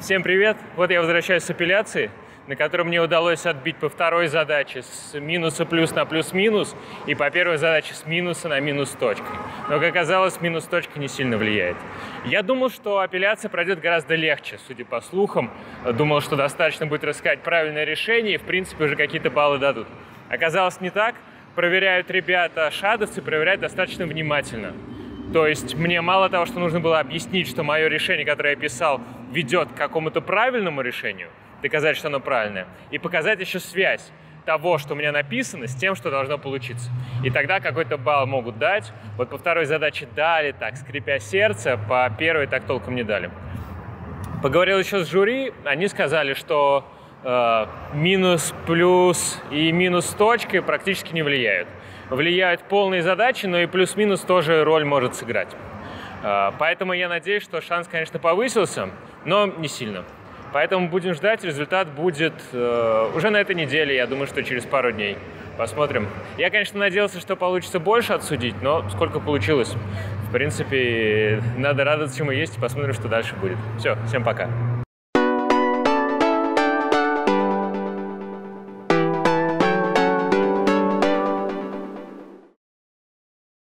Всем привет! Вот я возвращаюсь с апелляции, на которой мне удалось отбить по второй задаче с минуса плюс на плюс-минус и по первой задаче с минуса на минус точкой. Но, как оказалось, минус точка не сильно влияет. Я думал, что апелляция пройдет гораздо легче, судя по слухам. Думал, что достаточно будет рассказать правильное решение и, в принципе, уже какие-то баллы дадут. Оказалось не так. Проверяют ребята шадовцы, проверяют достаточно внимательно. То есть мне мало того, что нужно было объяснить, что мое решение, которое я писал, ведет к какому-то правильному решению, доказать, что оно правильное, и показать еще связь того, что у меня написано, с тем, что должно получиться. И тогда какой-то балл могут дать. Вот по второй задаче дали, так, скрипя сердце, по первой так толком не дали. Поговорил еще с жюри, они сказали, что э, минус, плюс и минус точкой практически не влияют влияют полные задачи, но и плюс-минус тоже роль может сыграть. А, поэтому я надеюсь, что шанс, конечно, повысился, но не сильно. Поэтому будем ждать, результат будет э, уже на этой неделе, я думаю, что через пару дней. Посмотрим. Я, конечно, надеялся, что получится больше отсудить, но сколько получилось. В принципе, надо радоваться, чему есть, и посмотрим, что дальше будет. Все, всем пока.